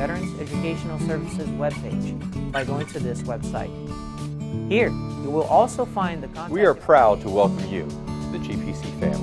Veterans Educational Services webpage by going to this website. Here, you will also find the We are proud to welcome you to the GPC family.